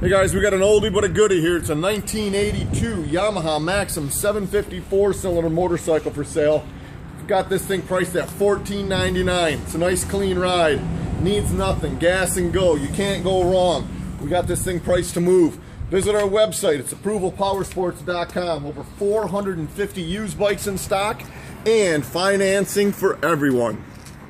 Hey guys, we got an oldie but a goodie here. It's a 1982 Yamaha Maxim 754 cylinder motorcycle for sale. We've got this thing priced at $14.99. It's a nice clean ride. Needs nothing. Gas and go. You can't go wrong. We got this thing priced to move. Visit our website. It's approvalpowersports.com. Over 450 used bikes in stock and financing for everyone.